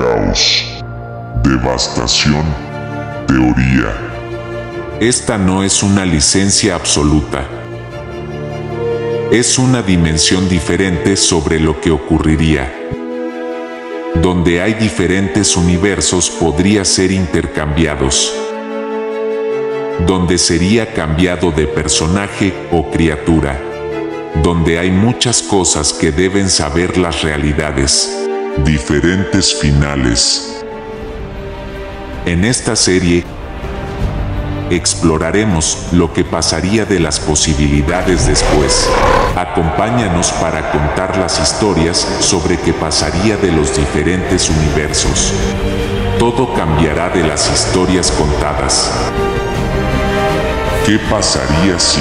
caos, devastación, teoría. Esta no es una licencia absoluta. Es una dimensión diferente sobre lo que ocurriría. Donde hay diferentes universos podría ser intercambiados. Donde sería cambiado de personaje o criatura. Donde hay muchas cosas que deben saber las realidades. Diferentes finales. En esta serie, exploraremos lo que pasaría de las posibilidades después. Acompáñanos para contar las historias sobre qué pasaría de los diferentes universos. Todo cambiará de las historias contadas. ¿Qué pasaría si...